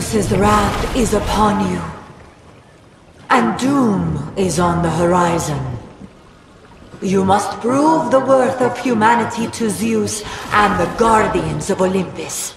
Zeus's wrath is upon you. And doom is on the horizon. You must prove the worth of humanity to Zeus and the guardians of Olympus.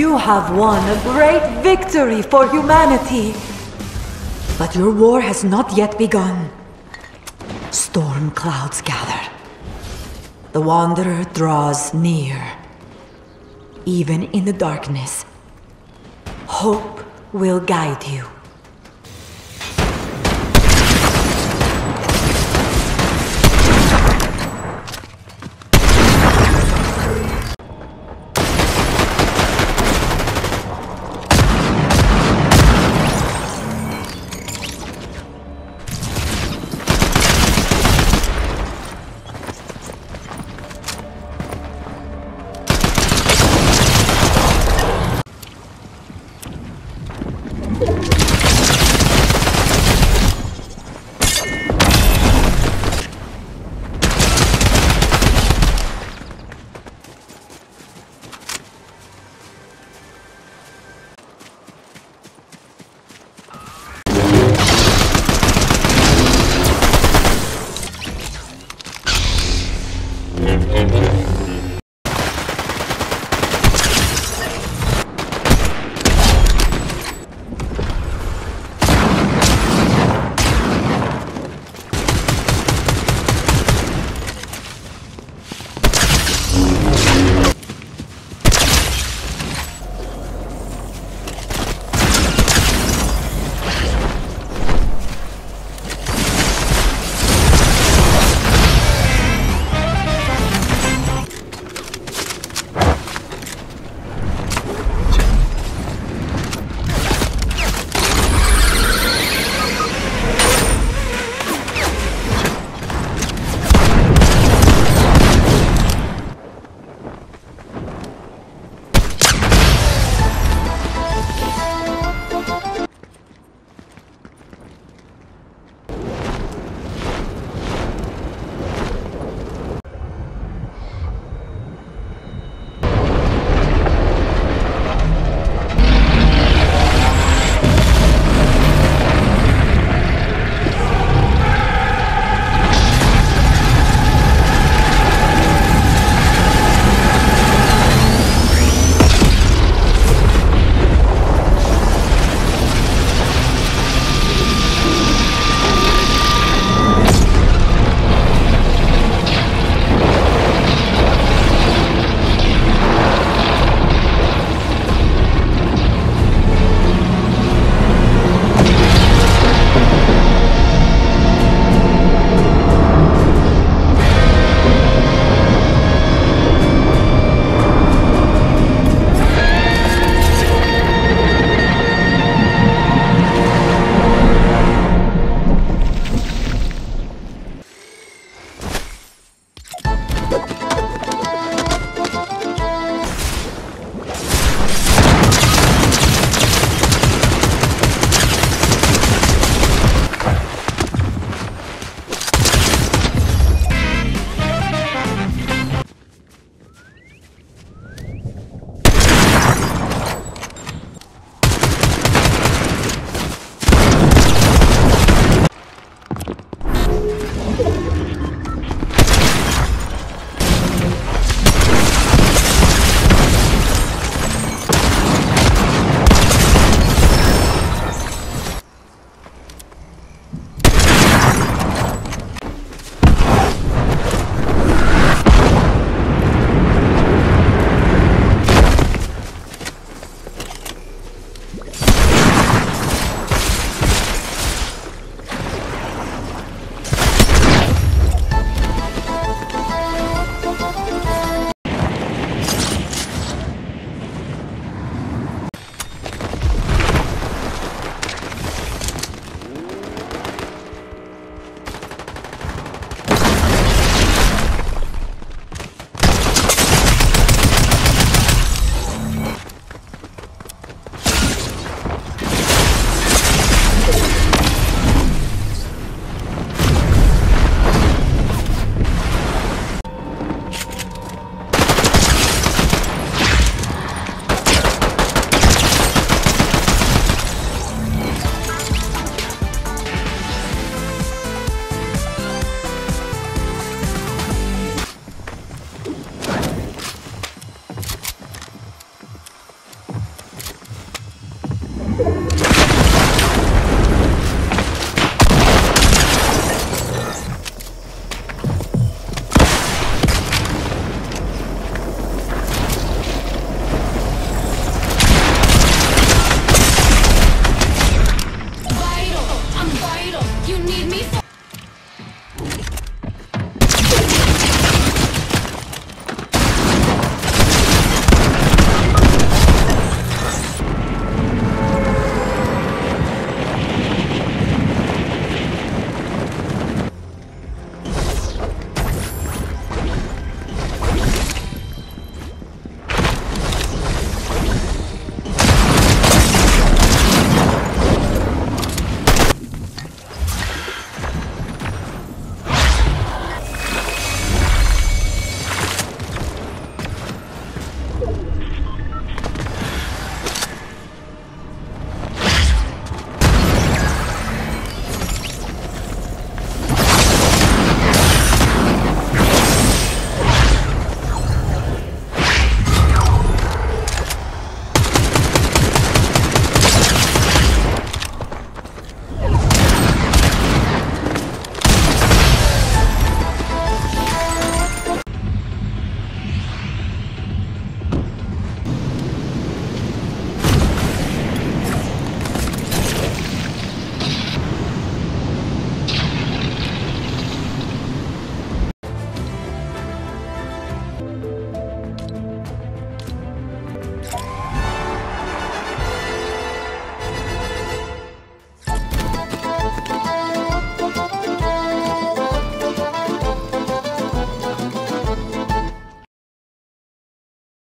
Have won a great victory for humanity. But your war has not yet begun. Storm clouds gather. The Wanderer draws near. Even in the darkness, hope will guide you.